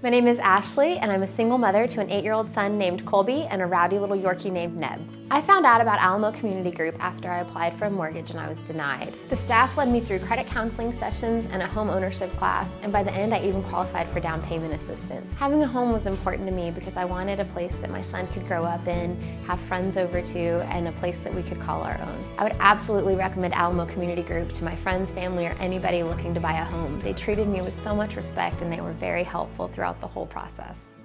My name is Ashley, and I'm a single mother to an eight-year-old son named Colby and a rowdy little Yorkie named Neb. I found out about Alamo Community Group after I applied for a mortgage and I was denied. The staff led me through credit counseling sessions and a home ownership class, and by the end I even qualified for down payment assistance. Having a home was important to me because I wanted a place that my son could grow up in, have friends over to, and a place that we could call our own. I would absolutely recommend Alamo Community Group to my friends, family, or anybody looking to buy a home. They treated me with so much respect and they were very helpful throughout throughout the whole process.